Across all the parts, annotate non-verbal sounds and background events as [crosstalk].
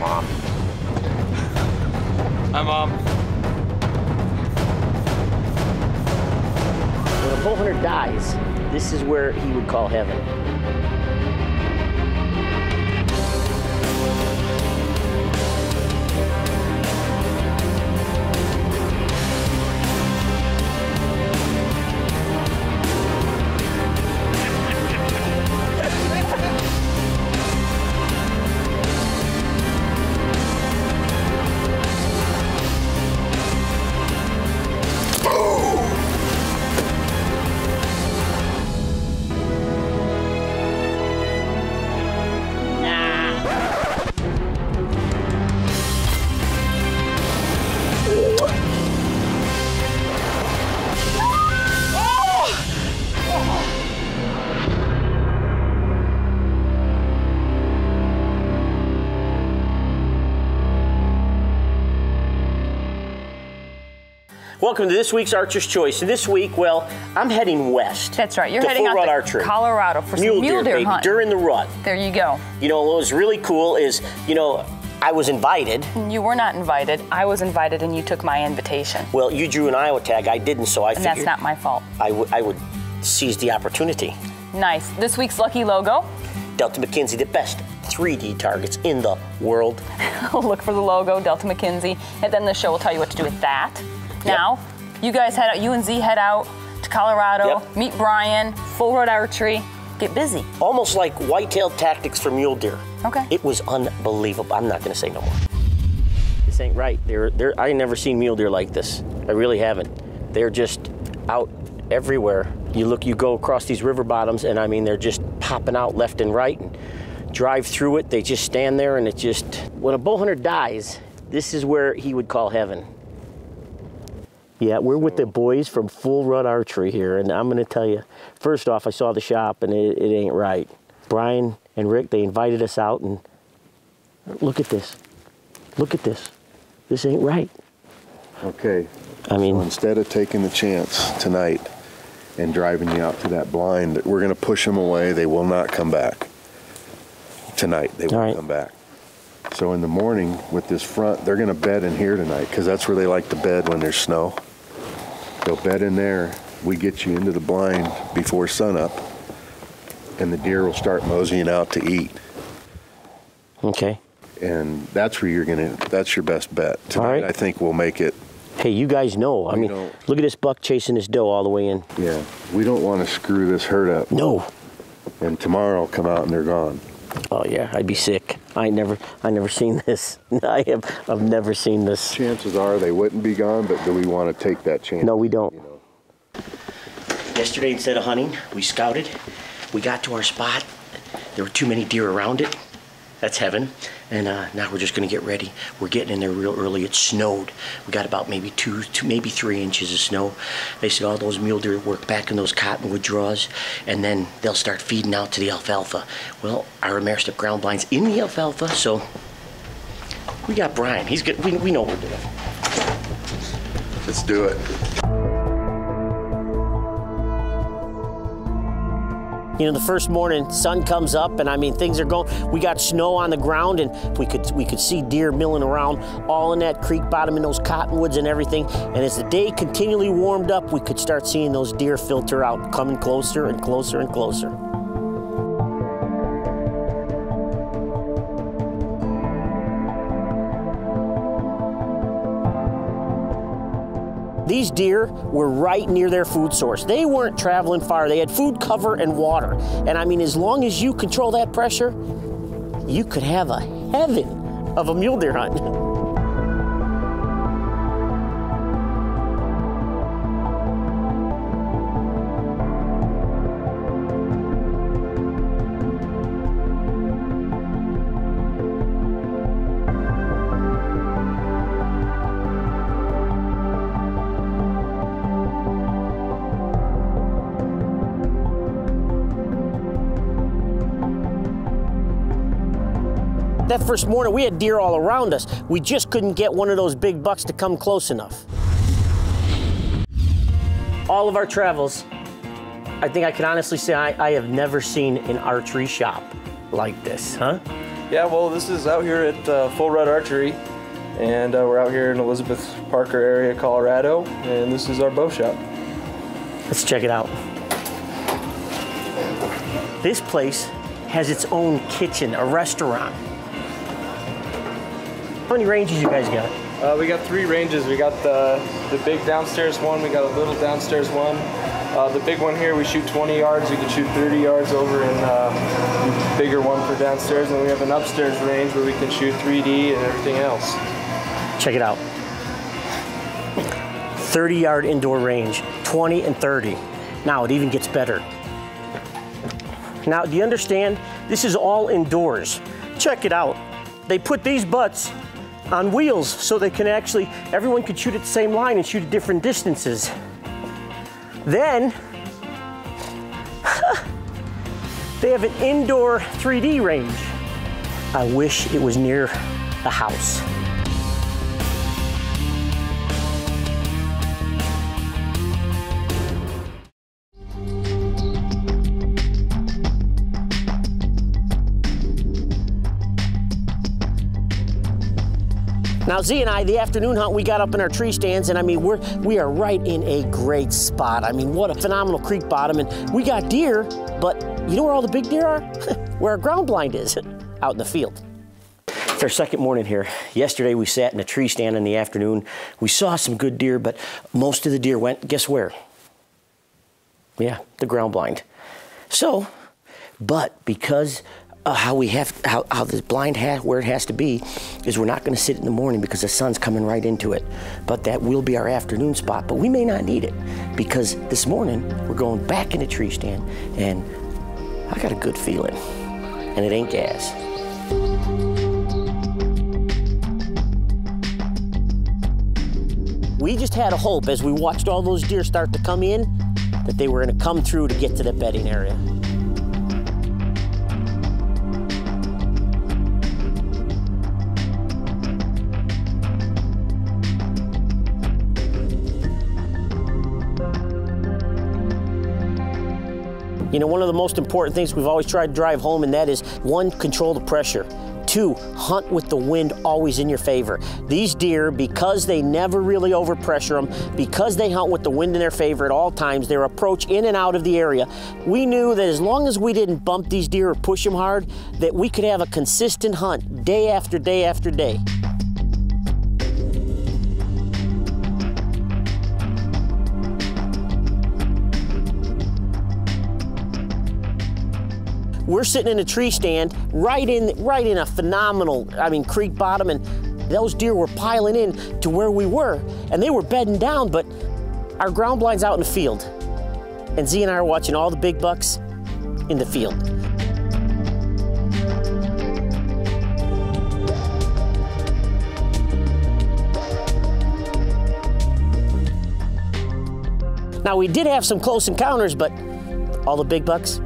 Mom. Hi, Mom. When a bull hunter dies, this is where he would call heaven. Welcome to this week's Archer's Choice. This week, well, I'm heading west. That's right. You're heading out to Archery. Colorado for Mule some mule deer, deer hunt. during the rut. there you go. You know, what was really cool is, you know, I was invited. You were not invited. I was invited, and you took my invitation. Well, you drew an Iowa tag. I didn't, so I And figured that's not my fault. I would I would seize the opportunity. Nice. This week's lucky logo. Delta McKenzie, the best 3D targets in the world. [laughs] Look for the logo, Delta McKenzie, and then the show will tell you what to do with that. Now, you guys head out. You and Z head out to Colorado. Yep. Meet Brian. Full Rut archery. Get busy. Almost like white-tailed tactics for mule deer. Okay. It was unbelievable. I'm not going to say no more. This ain't right. They're, they're, I never seen mule deer like this. I really haven't. They're just out everywhere. You look, you go across these river bottoms, and I mean, they're just popping out left and right. And drive through it. They just stand there, and it just. When a bull hunter dies, this is where he would call heaven. Yeah, we're with the boys from Full Rut Archery here, and I'm going to tell you. First off, I saw the shop, and it, it ain't right. Brian and Rick, they invited us out, and look at this. Look at this. This ain't right. Okay, I mean, so instead of taking the chance tonight and driving you out to that blind, we're going to push them away. They will not come back tonight. They won't right. come back. So in the morning with this front, they're going to bed in here tonight because that's where they like to bed when there's snow. They'll bed in there. We get you into the blind before sunup, and the deer will start moseying out to eat. okay. And that's where you're going to, that's your best bet. Tonight, right. I think we'll make it Hey, you guys know. I mean, look at this buck chasing this doe all the way in. Yeah, we don't want to screw this herd up. No. And tomorrow, come out and they're gone. Oh yeah, I'd be sick. I never, I never seen this. [laughs] I have, I've never seen this. Chances are they wouldn't be gone, but do we want to take that chance? No, we don't. You know? Yesterday, instead of hunting, we scouted. We got to our spot. There were too many deer around it. That's heaven. And uh, now we're just gonna get ready. We're getting in there real early. It snowed. We got about maybe two, two, maybe three inches of snow. They said all those mule deer work back in those cottonwood draws, and then they'll start feeding out to the alfalfa. Well, our Ameristep ground blinds in the alfalfa, so we got Brian. He's good. We, we know what we're doing. Let's do it. You know, the first morning, sun comes up, and I mean, things are going. We got snow on the ground, and we could we could see deer milling around all in that creek bottom in those cottonwoods and everything. And as the day continually warmed up, we could start seeing those deer filter out, coming closer and closer and closer. These deer were right near their food source. They weren't traveling far. They had food, cover, and water. And I mean, as long as you control that pressure, you could have a heaven of a mule deer hunt. [laughs] That first morning, we had deer all around us. We just couldn't get one of those big bucks to come close enough. All of our travels, I think I can honestly say I, I have never seen an archery shop like this, huh? Yeah, well, this is out here at uh, Full Rut Archery, and uh, we're out here in Elizabeth Parker area, Colorado, and this is our bow shop. Let's check it out. This place has its own kitchen, a restaurant. How many ranges you guys got? Uh, we got three ranges. We got the the big downstairs one. We got a little downstairs one. Uh, the big one here, we shoot 20 yards. You can shoot 30 yards over in uh, bigger one for downstairs, and we have an upstairs range where we can shoot 3D and everything else. Check it out. 30 yard indoor range, 20 and 30. Now it even gets better. Now, do you understand? This is all indoors. Check it out. They put these butts on wheels so they can actually, everyone can shoot at the same line and shoot at different distances. Then, [laughs] they have an indoor 3D range. I wish it was near the house. Now, Z and I, the afternoon hunt, we got up in our tree stands, and I mean, we're we are right in a great spot. I mean, what a phenomenal creek bottom, and we got deer, but you know where all the big deer are? [laughs] where our ground blind is, [laughs] out in the field. It's our second morning here. Yesterday we sat in a tree stand in the afternoon. We saw some good deer, but most of the deer went, guess where? Yeah, the ground blind. So, but because uh, how we have how, how the blind has where it has to be is we're not going to sit in the morning because the sun's coming right into it. But that will be our afternoon spot but we may not need it because this morning we're going back in the tree stand and i got a good feeling and it ain't gas. We just had a hope as we watched all those deer start to come in that they were going to come through to get to the bedding area You know, one of the most important things we've always tried to drive home, and that is one, control the pressure. Two, hunt with the wind always in your favor. These deer, because they never really overpressure them, because they hunt with the wind in their favor at all times, their approach in and out of the area, we knew that as long as we didn't bump these deer or push them hard, that we could have a consistent hunt day after day after day. We're sitting in a tree stand right in right in a phenomenal, I mean, creek bottom, and those deer were piling in to where we were, and they were bedding down, but our ground blind's out in the field. And Z and I are watching all the big bucks in the field. Now we did have some close encounters, but all the big bucks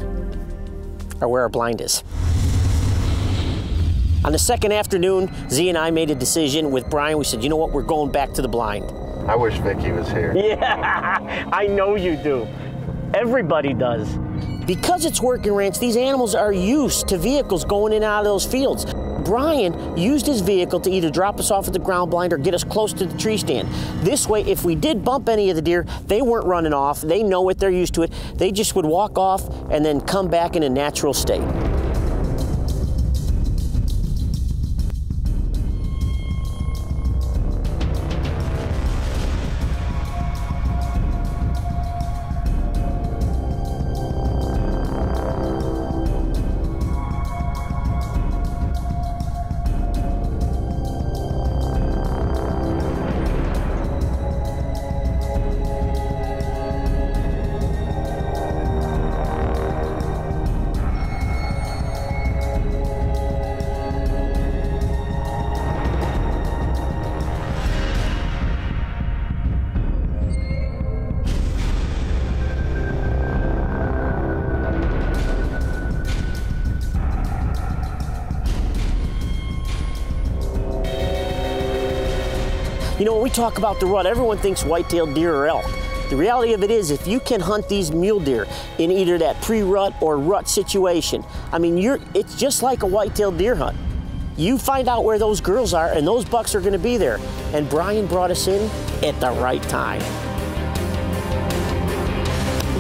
are where our blind is. On the second afternoon, Z and I made a decision with Brian. We said, you know what, we're going back to the blind. I wish Vicky was here. [laughs] Yeah, I know you do. Everybody does. Because it's working ranch, these animals are used to vehicles going in and out of those fields. Brian used his vehicle to either drop us off at the ground blind or get us close to the tree stand. This way, if we did bump any of the deer, they weren't running off. They know it, they're used to it. They just would walk off and then come back in a natural state. You know, when we talk about the rut, everyone thinks white-tailed deer or elk. The reality of it is, if you can hunt these mule deer in either that pre-rut or rut situation, I mean, you're, it's just like a white-tailed deer hunt. You find out where those girls are, and those bucks are going to be there. And Brian brought us in at the right time.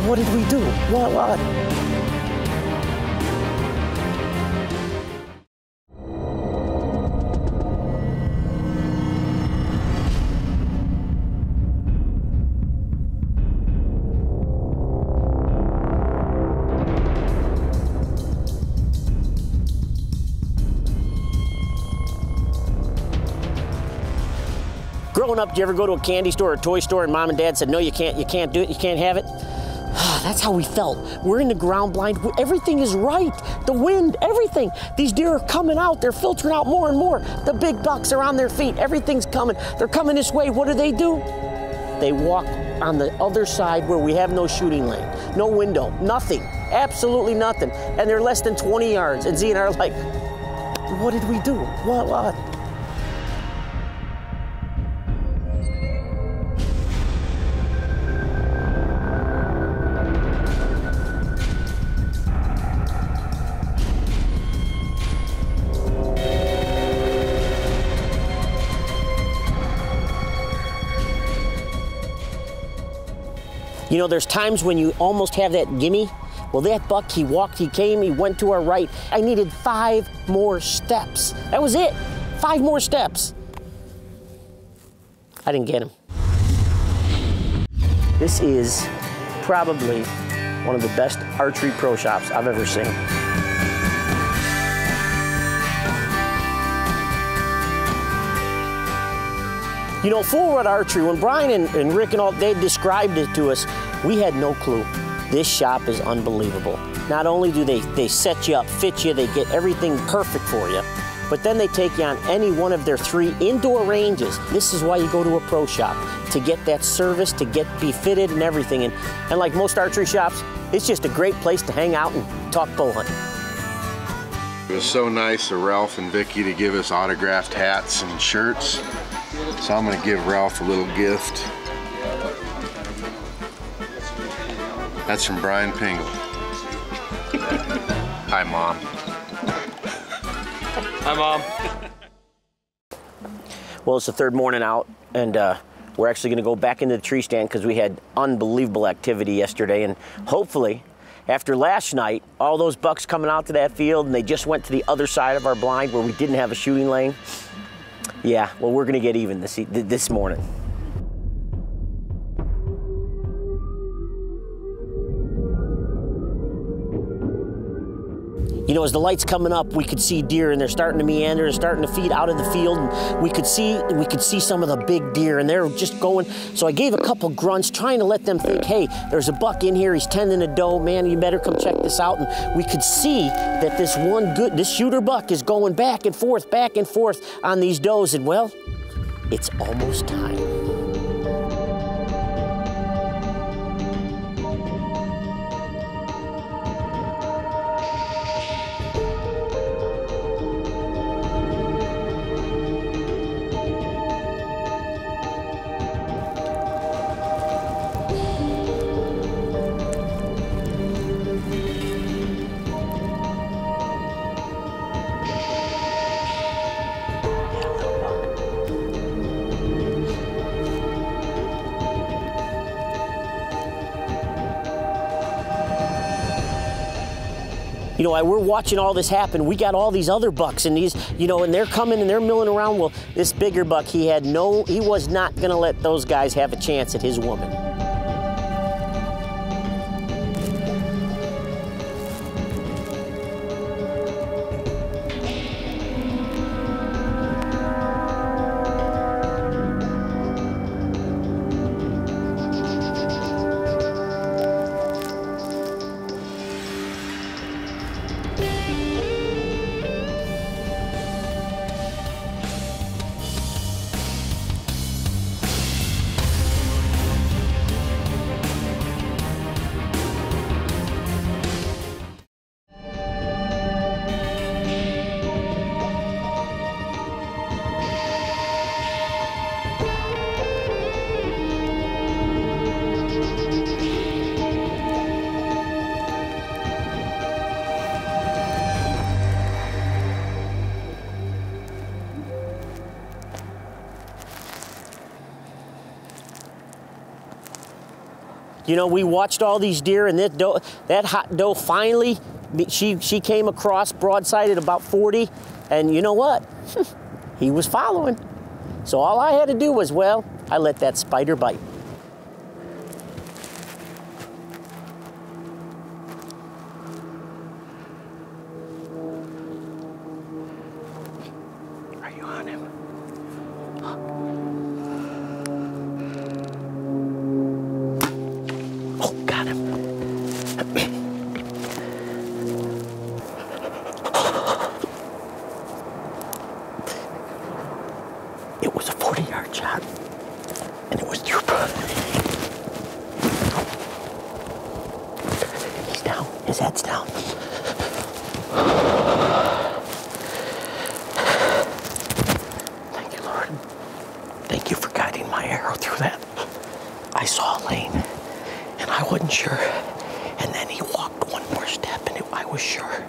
What did we do? What? What? Growing up, did you ever go to a candy store or a toy store and mom and dad said, no, you can't, you can't do it, you can't have it? [sighs] That's how we felt. We're in the ground blind. Everything is right. The wind, everything. These deer are coming out. They're filtering out more and more. The big bucks are on their feet. Everything's coming. They're coming this way. What do they do? They walk on the other side where we have no shooting lane, no window, nothing, absolutely nothing. And they're less than 20 yards. And Z and I are like, what did we do? What, what? You know, there's times when you almost have that gimme. Well, that buck, he walked, he came, he went to our right. I needed five more steps. That was it. Five more steps. I didn't get him. This is probably one of the best archery pro shops I've ever seen. You know, full rut archery, when Brian and, and Rick and all, they described it to us, we had no clue. This shop is unbelievable. Not only do they, they set you up, fit you, they get everything perfect for you, but then they take you on any one of their three indoor ranges. This is why you go to a pro shop, to get that service, to get be fitted and everything. And, and like most archery shops, it's just a great place to hang out and talk bow hunting. It was so nice of Ralph and Vicky to give us autographed hats and shirts. So I'm gonna give Ralph a little gift. That's from Brian Pingle. Hi, Mom. Hi, Mom. Well, it's the third morning out, and uh, we're actually going to go back into the tree stand because we had unbelievable activity yesterday, and hopefully, after last night, all those bucks coming out to that field, and they just went to the other side of our blind where we didn't have a shooting lane. Yeah, well, we're going to get even this e- this morning. You know, as the light's coming up, we could see deer, and they're starting to meander, and starting to feed out of the field. And we could see, we could see some of the big deer, and they're just going. So I gave a couple grunts, trying to let them think, "Hey, there's a buck in here. He's tending a doe. Man, you better come check this out." And we could see that this one good, this shooter buck is going back and forth, back and forth on these does, and well, it's almost time. You know, we're watching all this happen. We got all these other bucks and these, you know, and they're coming and they're milling around. Well, this bigger buck, he had no, he was not going to let those guys have a chance at his woman. You know, we watched all these deer, and that doe, that hot doe finally, she she came across broadside at about 40, and you know what? [laughs] he was following. So all I had to do was, well, I let that spider bite. Are you on him? Was sure.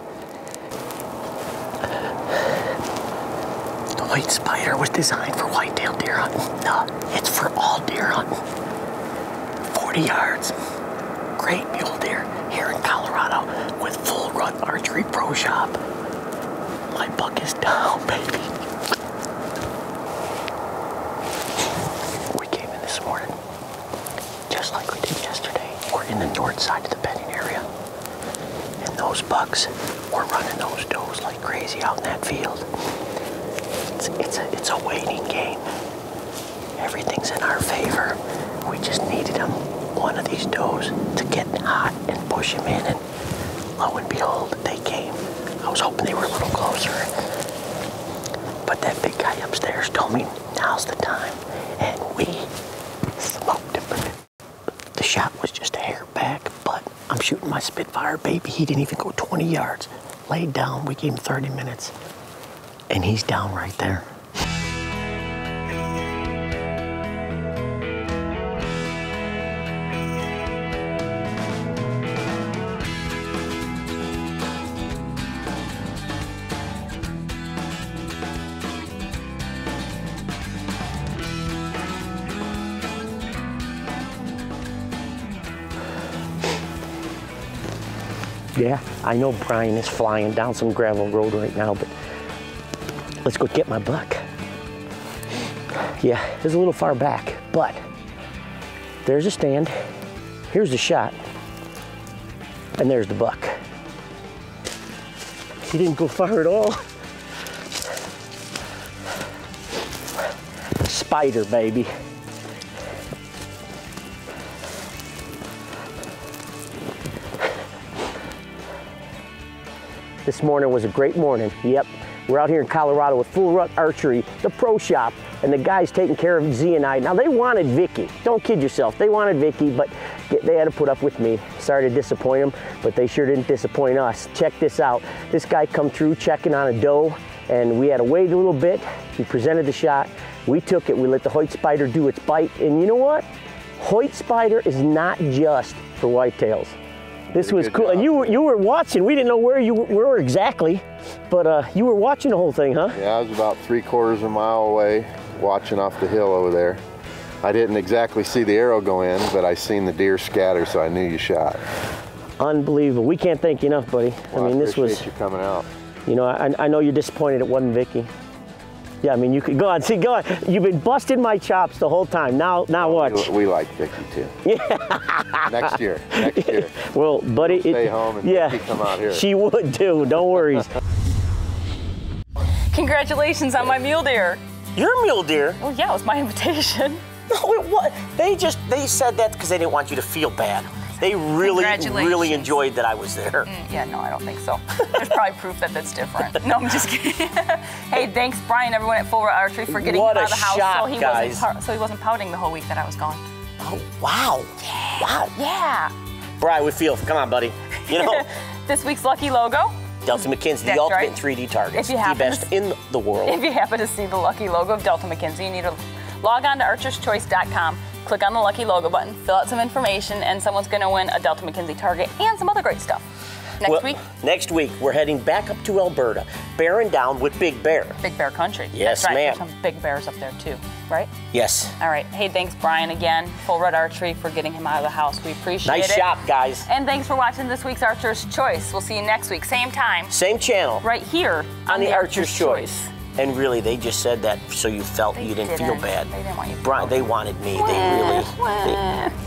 The Hoyt Spyder was designed for whitetail deer hunting. No, it's for all deer hunting. 40 yards. Great mule deer here in Colorado with full rut archery pro shop. My buck is down, [laughs] baby. We came in this morning, just like we did yesterday. We're in the north side of the. And those bucks were running those does like crazy out in that field. It's, it's, a, it's a waiting game. Everything's in our favor. We just needed them, one of these does, to get hot and push him in. And lo and behold, they came. I was hoping they were a little closer. But that big guy upstairs told me now's the time. And we smoked him. The shot was just a hair back, but I'm shooting my Spitfire, baby. He didn't even go 20 yards. Laid down, we gave him 30 minutes. And he's down right there. Yeah, I know Brian is flying down some gravel road right now, but let's go get my buck. Yeah, it's a little far back, but there's a stand, here's the shot, and there's the buck. He didn't go far at all. Spyder, baby. This morning was a great morning. Yep, we're out here in Colorado with Full Rut Archery, the pro shop, and the guys taking care of Z and I. Now they wanted Vicky. Don't kid yourself. They wanted Vicky, but they had to put up with me. Sorry to disappoint them, but they sure didn't disappoint us. Check this out. This guy come through checking on a doe, and we had to wait a little bit. He presented the shot. We took it. We let the Hoyt Spyder do its bite, and you know what? Hoyt Spyder is not just for whitetails. This was cool. And you were, you were watching. We didn't know where you were exactly, but uh, you were watching the whole thing, huh? Yeah, I was about three quarters of a mile away watching off the hill over there. I didn't exactly see the arrow go in, but I seen the deer scatter, so I knew you shot. Unbelievable. We can't thank you enough, buddy. Well, I mean, this appreciate was, you coming out. you know, I, I know you're disappointed it wasn't Vicky. Yeah, I mean, you could go on. See, go on. You've been busting my chops the whole time. Now, now We, watch. we like Vicky too. [laughs] Yeah. next year. Next [laughs] year. Well, buddy, Stay home and yeah, Vicky come out here. She would too. Don't worry. [laughs] Congratulations on my mule deer. You're mule deer. Oh yeah, it was my invitation. No, it was. They just they said that because they didn't want you to feel bad. They really, really enjoyed that I was there. Mm, yeah, no, I don't think so. There's probably proof that that's different. [laughs] No, I'm just kidding. [laughs] hey, thanks, Brian, everyone at Full Archery for getting What him out of the house shot, so he guys. wasn't so he wasn't pouting the whole week that I was gone. Oh wow, Yeah. wow. Yeah. Brian, we feel. Come on, buddy. You know, [laughs] This week's lucky logo. Delta McKenzie, the That's ultimate right. 3D targets, If you the best to- in the world. If you happen to see the lucky logo of Delta McKenzie, you need to log on to archerschoice.com, click on the lucky logo button, fill out some information, and someone's going to win a Delta McKenzie target and some other great stuff. Next Well, week, Next week, we're heading back up to Alberta, bearing down with Big Bear. Big Bear Country. Yes, That's right. ma'am. There's some big bears up there too, right? Yes. All right. Hey, thanks, Brian, again. Full Rut Archery for getting him out of the house. We appreciate Nice it. Nice shop, guys. And thanks for watching this week's Archer's Choice. We'll see you next week, same time, Same channel right here on the Archer's Choice. And really, they just said that so you felt They you didn't, feel didn't. bad. They didn't want you Brian, they wanted me. They really. They.